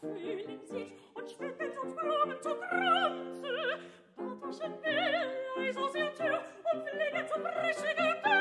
Frühling sieht und schüttelt uns Blumen zu Kranze, bat euch ein Beleid so sehr tür und pflege zum brüchiger Bär.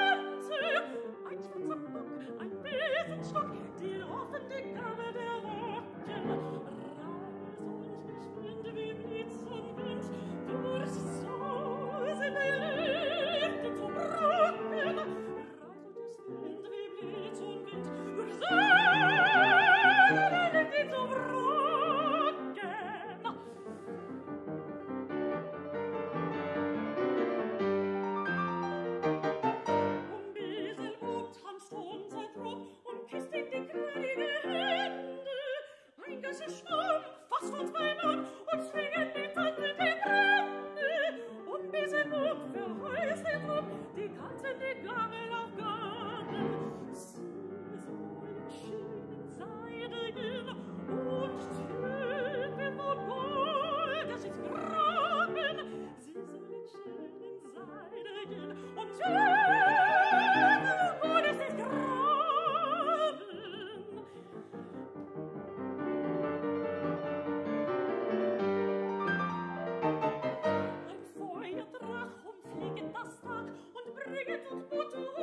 Gegenges Sturm, fast von zwei Mann um und schwingen die Tanten den Ramm. What? do